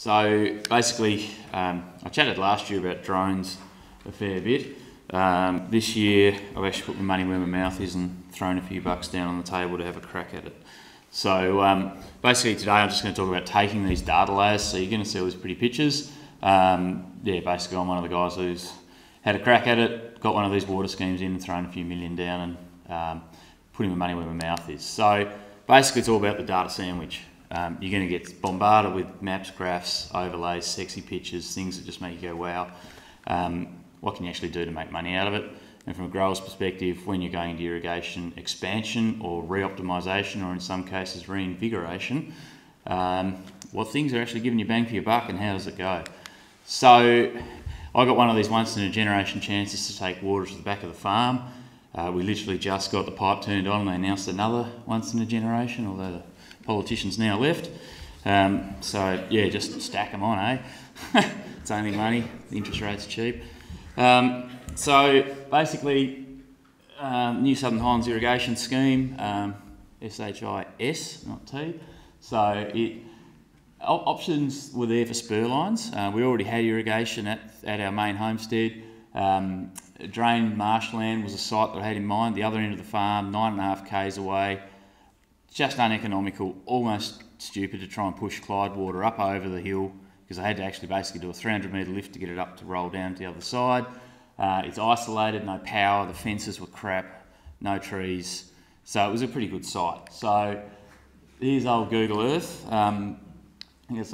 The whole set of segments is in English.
So basically, um, I chatted last year about drones a fair bit. Um, this year, I've actually put my money where my mouth is and thrown a few bucks down on the table to have a crack at it. So um, basically today I'm just going to talk about taking these data layers. So you're going to see all these pretty pictures. Um, yeah, basically I'm one of the guys who's had a crack at it, got one of these water schemes in and thrown a few million down and um, putting my money where my mouth is. So basically it's all about the data sandwich. Um, you're going to get bombarded with maps, graphs, overlays, sexy pictures, things that just make you go wow. Um, what can you actually do to make money out of it? And from a grower's perspective, when you're going into irrigation expansion or re-optimisation or in some cases reinvigoration, um, what things are actually giving you bang for your buck and how does it go? So I got one of these once in a generation chances to take water to the back of the farm. Uh, we literally just got the pipe turned on and they announced another once in a generation, although the politicians now left. Um, so yeah, just stack them on, eh? it's only money, the interest rate's cheap. Um, so basically, um, New Southern Highlands Irrigation Scheme, um, SHIS, not T. So it, options were there for spur lines. Uh, we already had irrigation at, at our main homestead. Um, drained marshland was a site that I had in mind, the other end of the farm, nine and a half k's away. Just uneconomical, almost stupid to try and push Clyde water up over the hill because I had to actually basically do a 300 metre lift to get it up to roll down to the other side. Uh, it's isolated, no power, the fences were crap, no trees. So it was a pretty good site. So here's old Google Earth. Um,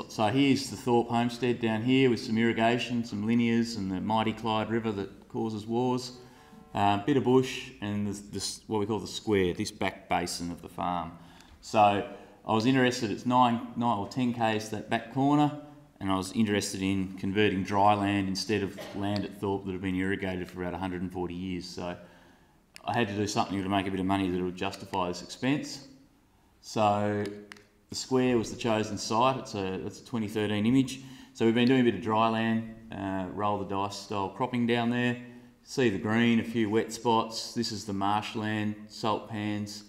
so here's the Thorpe homestead down here with some irrigation, some linears and the mighty Clyde River that causes wars. A uh, bit of bush and this, this, what we call the square, this back basin of the farm. So I was interested, it's nine, nine or 10 k's that back corner and I was interested in converting dry land instead of land at Thorpe that had been irrigated for about 140 years. So I had to do something to make a bit of money that would justify this expense. So the square was the chosen site. It's a, it's a 2013 image. So we've been doing a bit of dry land, uh, roll the dice style cropping down there. See the green, a few wet spots. This is the marshland, salt pans.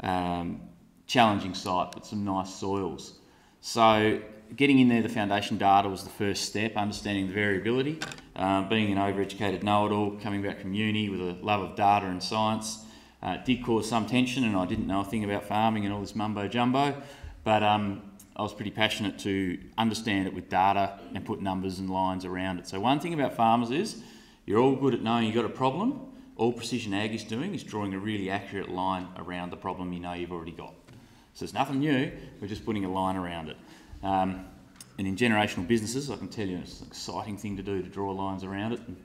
Um, challenging site, but some nice soils. So getting in there, the foundation data was the first step, understanding the variability. Uh, being an overeducated know-it-all, coming back from uni with a love of data and science, uh, did cause some tension and I didn't know a thing about farming and all this mumbo jumbo, but um, I was pretty passionate to understand it with data and put numbers and lines around it. So one thing about farmers is you're all good at knowing you've got a problem. All Precision Ag is doing is drawing a really accurate line around the problem you know you've already got. So it's nothing new, we're just putting a line around it. Um, and in generational businesses, I can tell you it's an exciting thing to do to draw lines around it and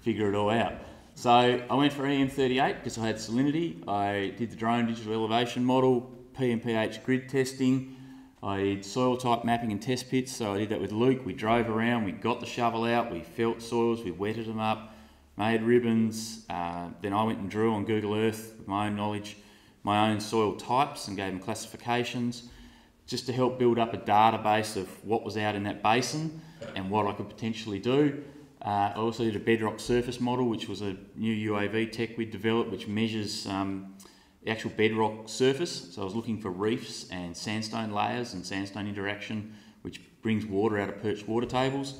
figure it all out. So I went for EM38 because I had salinity. I did the drone digital elevation model, PMPH grid testing. I did soil type mapping and test pits. So I did that with Luke. We drove around, we got the shovel out, we felt soils, we wetted them up, made ribbons. Uh, then I went and drew on Google Earth with my own knowledge, my own soil types and gave them classifications just to help build up a database of what was out in that basin and what I could potentially do. Uh, I also did a bedrock surface model, which was a new UAV tech we developed, which measures um, the actual bedrock surface. So I was looking for reefs and sandstone layers and sandstone interaction, which brings water out of perched water tables,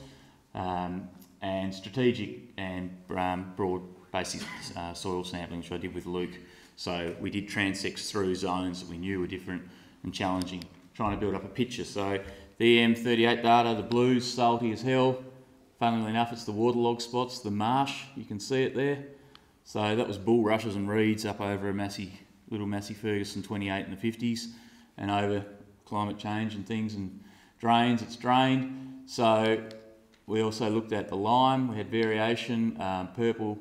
um, and strategic and um, broad basic uh, soil sampling, which I did with Luke. So we did transects through zones that we knew were different and challenging trying to build up a picture. So the EM38 data, the blue's salty as hell. Funnily enough, it's the waterlogged spots, the marsh, you can see it there. So that was bulrushes and reeds up over a Massey, little Massey Ferguson 28 in the 50s and over climate change and things and drains, it's drained. So we also looked at the lime, we had variation, um, purple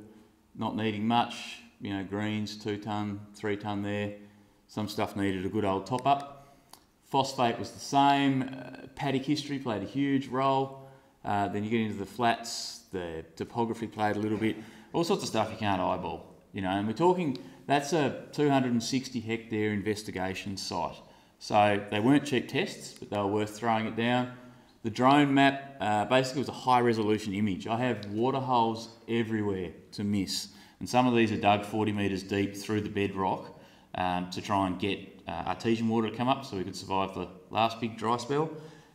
not needing much, you know, greens, two tonne, three tonne there. Some stuff needed a good old top up. Phosphate was the same. Uh, paddock history played a huge role. Uh, then you get into the flats, the topography played a little bit. All sorts of stuff you can't eyeball, you know. And we're talking that's a 260 hectare investigation site. So they weren't cheap tests, but they were worth throwing it down. The drone map uh, basically was a high resolution image. I have water holes everywhere to miss. And some of these are dug 40 metres deep through the bedrock um, to try and get uh, artesian water to come up so we could survive the last big dry spell.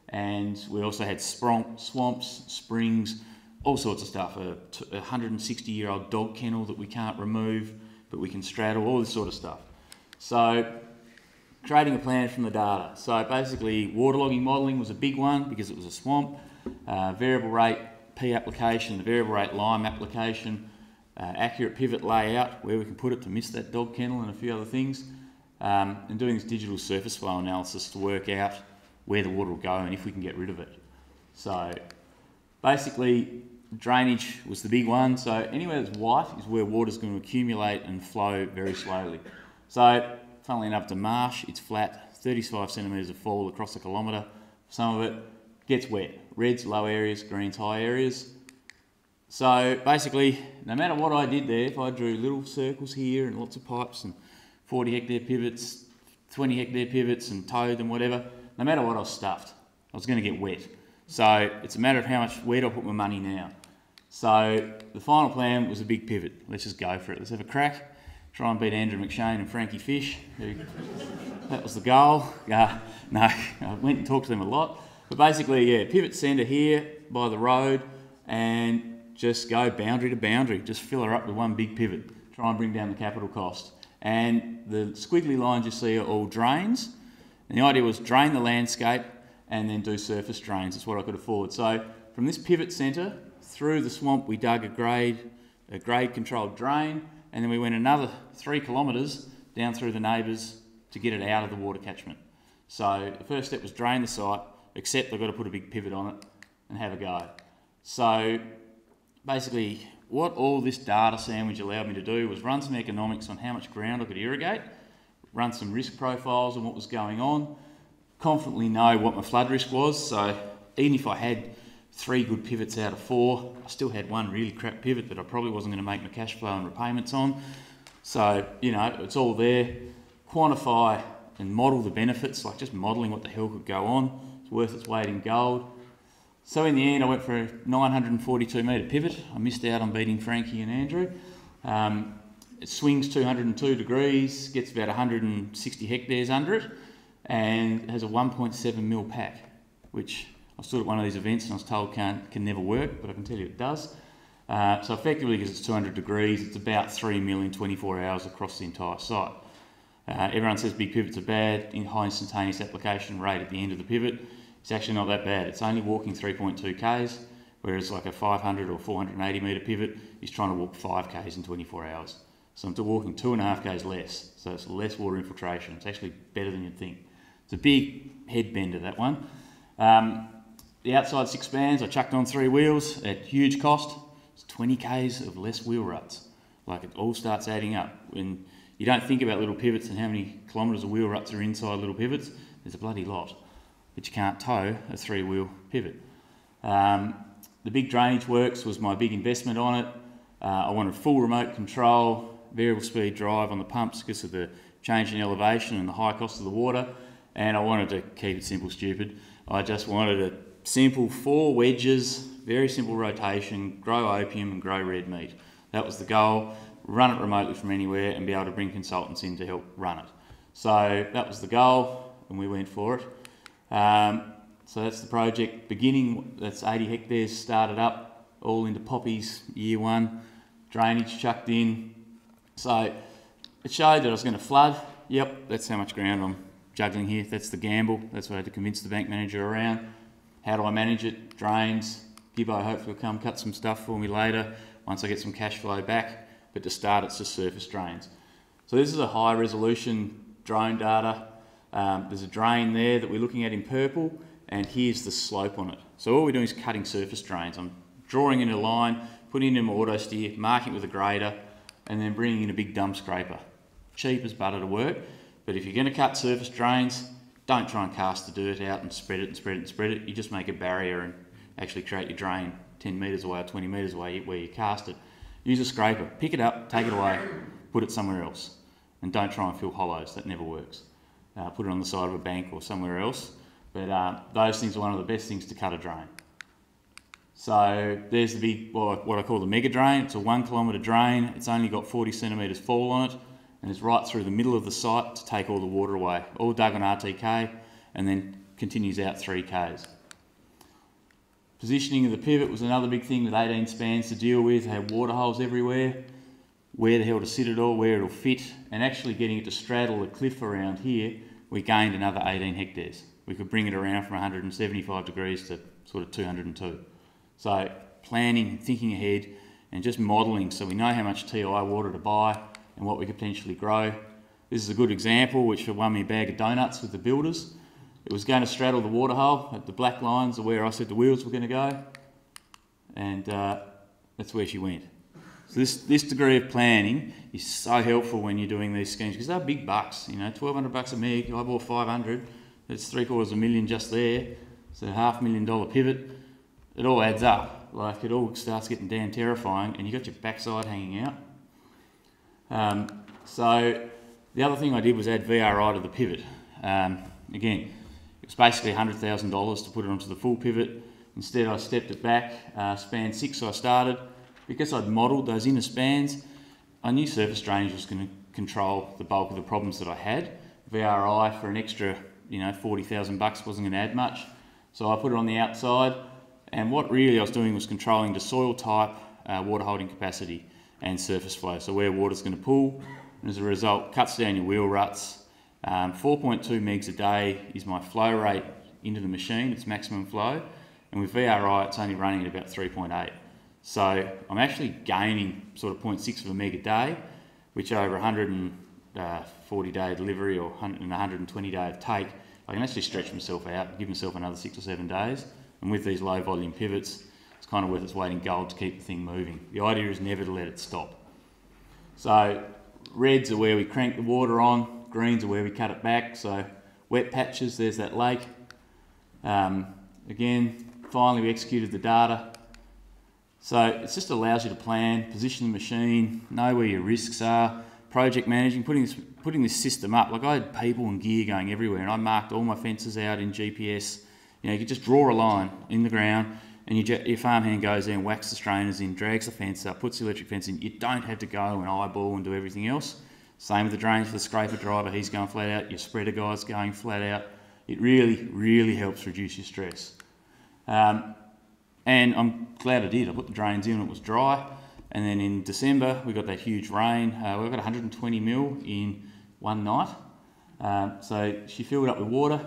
and we also had swamp, swamps, springs, all sorts of stuff. A, 160 year old dog kennel that we can't remove, but we can straddle, all this sort of stuff. So, creating a plan from the data. So, basically, waterlogging modelling was a big one because it was a swamp. Uh, variable rate P application, the variable rate lime application, uh, accurate pivot layout, where we can put it to miss that dog kennel and a few other things, um, and doing this digital surface flow analysis to work out where the water will go and if we can get rid of it. So basically, drainage was the big one. So anywhere that's white is where water's going to accumulate and flow very slowly. So funnily enough, the marsh, it's flat, 35 centimetres of fall across a kilometre. Some of it gets wet. Reds, low areas, greens, high areas. So basically, no matter what I did there, if I drew little circles here and lots of pipes and 40 hectare pivots, 20 hectare pivots and towed and whatever, no matter what I was stuffed, I was going to get wet. So it's a matter of how much, where do I put my money now? So the final plan was a big pivot. Let's just go for it. Let's have a crack. Try and beat Andrew McShane and Frankie Fish. that was the goal. Uh, no, I went and talked to them a lot. But basically, yeah, pivot centre here by the road and just go boundary to boundary. Just fill her up with one big pivot. Try and bring down the capital cost. And the squiggly lines you see are all drains. And the idea was drain the landscape and then do surface drains. That's what I could afford. So from this pivot centre through the swamp, we dug a grade, a grade controlled drain, and then we went another three kilometres down through the neighbours to get it out of the water catchment. So the first step was drain the site, except I've got to put a big pivot on it and have a go. So basically, what all this data sandwich allowed me to do was run some economics on how much ground I could irrigate, run some risk profiles on what was going on, confidently know what my flood risk was. So even if I had three good pivots out of four, I still had one really crap pivot that I probably wasn't going to make my cash flow and repayments on. So, you know, it's all there. Quantify and model the benefits, like just modelling what the hell could go on. It's worth its weight in gold. So in the end, I went for a 942 metre pivot. I missed out on beating Frankie and Andrew. Um, it swings 202 degrees, gets about 160 hectares under it, and has a 1.7 mil pack, which I stood at one of these events and I was told can, can never work, but I can tell you it does. Uh, so effectively, because it's 200 degrees, it's about 3 mil in 24 hours across the entire site. Uh, everyone says big pivots are bad, in high instantaneous application rate at the end of the pivot. It's actually not that bad. It's only walking 3.2 k's, whereas like a 500 or 480 metre pivot is trying to walk 5 k's in 24 hours. So I'm walking two and a half k's less, so it's less water infiltration. It's actually better than you'd think. It's a big head bender, that one. Um, the outside six bands, I chucked on three wheels at huge cost. It's 20 k's of less wheel ruts. Like it all starts adding up. When you don't think about little pivots and how many kilometres of wheel ruts are inside little pivots, there's a bloody lot. But you can't tow a three wheel pivot. Um, the big drainage works was my big investment on it. Uh, I wanted full remote control, variable speed drive on the pumps because of the change in elevation and the high cost of the water. And I wanted to keep it simple, stupid. I just wanted a simple four wedges, very simple rotation, grow opium and grow red meat. That was the goal. Run it remotely from anywhere and be able to bring consultants in to help run it. So that was the goal, and we went for it. Um, so that's the project beginning. That's 80 hectares started up, all into poppies, year one. Drainage chucked in, so it showed that I was going to flood. Yep, that's how much ground I'm juggling here. That's the gamble. That's what I had to convince the bank manager around. How do I manage it? Drains. Gibbo hopefully will come cut some stuff for me later once I get some cash flow back. But to start, it's just surface drains. So this is a high resolution drone data. Um, there's a drain there that we're looking at in purple, and here's the slope on it. So all we're doing is cutting surface drains. I'm drawing in a line, putting in an auto steer, marking with a grader, and then bringing in a big dump scraper. Cheap as butter to work, but if you're going to cut surface drains, don't try and cast the dirt out and spread it and spread it and spread it. You just make a barrier and actually create your drain 10 metres away or 20 metres away where you cast it. Use a scraper, pick it up, take it away, put it somewhere else. And don't try and fill hollows, that never works. Uh, put it on the side of a bank or somewhere else. But uh, those things are one of the best things to cut a drain. So there's the big, what I call the mega drain. It's a one kilometre drain. It's only got 40 centimetres fall on it and it's right through the middle of the site to take all the water away. All dug on RTK and then continues out 3Ks. Positioning of the pivot was another big thing with 18 spans to deal with. had water holes everywhere. Where the hell to sit it all, where it'll fit, and actually getting it to straddle the cliff around here, we gained another 18 hectares. We could bring it around from 175 degrees to sort of 202. So planning, thinking ahead, and just modelling so we know how much TI water to buy and what we could potentially grow. This is a good example which won me a bag of donuts with the builders. It was going to straddle the water hole at the black lines where I said the wheels were going to go. And uh, that's where she went. So this, this degree of planning is so helpful when you're doing these schemes because they're big bucks. You know, 1200 bucks a meg, I bought 500. That's three quarters of a million just there. So half million dollar pivot. It all adds up. Like it all starts getting damn terrifying and you got your backside hanging out. Um, so the other thing I did was add VRI to the pivot. Um, again, it was basically $100,000 to put it onto the full pivot. Instead, I stepped it back, uh, span six I started. Because I'd modelled those inner spans, I knew surface drainage was going to control the bulk of the problems that I had. VRI for an extra, you know, 40,000 bucks wasn't going to add much. So I put it on the outside, and what really I was doing was controlling the soil type, uh, water holding capacity, and surface flow. So where water's going to pool, and as a result, cuts down your wheel ruts, um, 4.2 megs a day is my flow rate into the machine, it's maximum flow, and with VRI it's only running at about 3.8. So I'm actually gaining sort of 0.6 of a meg a day, which over 140 uh, day delivery or 120 day of take, I can actually stretch myself out, give myself another six or seven days. And with these low volume pivots, it's kind of worth its weight in gold to keep the thing moving. The idea is never to let it stop. So reds are where we crank the water on, greens are where we cut it back. So wet patches, there's that lake. Um, again, finally we executed the data. So it just allows you to plan, position the machine, know where your risks are, project managing, putting this, putting this system up. Like I had people and gear going everywhere and I marked all my fences out in GPS. You know, you could just draw a line in the ground and your, your farmhand goes there and whacks the strainers in, drags the fence up, puts the electric fence in. You don't have to go and eyeball and do everything else. Same with the drains for the scraper driver, he's going flat out, your spreader guy's going flat out. It really, really helps reduce your stress. Um, and I'm glad I did. I put the drains in, it was dry. And then in December, we got that huge rain. Uh, we got 120 mil in one night. Um, so she filled up with water,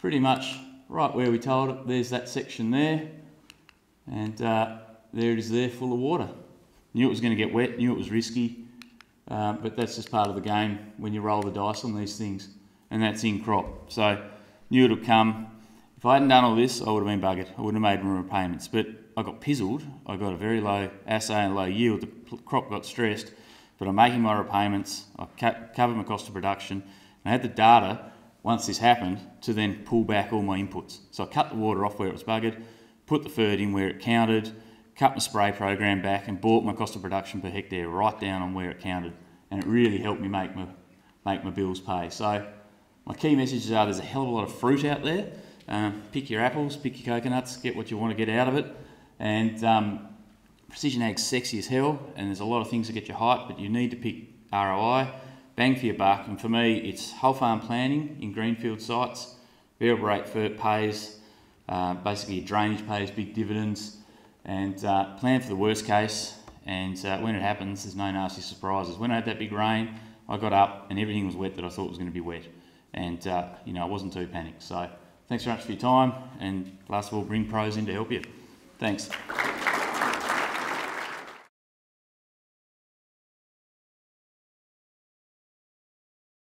pretty much right where we told it. There's that section there. And uh, there it is there, full of water. Knew it was going to get wet, knew it was risky. Um, but that's just part of the game when you roll the dice on these things, and that's in crop. So knew it would come. If I hadn't done all this, I would have been buggered. I wouldn't have made my repayments. But I got pizzled. I got a very low assay and low yield. The crop got stressed, but I'm making my repayments. I covered my cost of production. I had the data once this happened to then pull back all my inputs. So I cut the water off where it was buggered, put the fert in where it counted, cut my spray program back and brought my cost of production per hectare right down on where it counted. And it really helped me make my, make my bills pay. So my key messages are there's a hell of a lot of fruit out there. Um, pick your apples, pick your coconuts, get what you want to get out of it. And um, precision ag's sexy as hell, and there's a lot of things that get you hyped, but you need to pick ROI, bang for your buck. And for me, it's whole farm planning in greenfield sites. Variable rate fert pays, uh, basically your drainage pays big dividends and uh, plan for the worst case. And uh, when it happens, there's no nasty surprises. When I had that big rain, I got up and everything was wet that I thought was going to be wet. And, uh, you know, I wasn't too panicked. So thanks very much for your time. And last of all, bring pros in to help you. Thanks.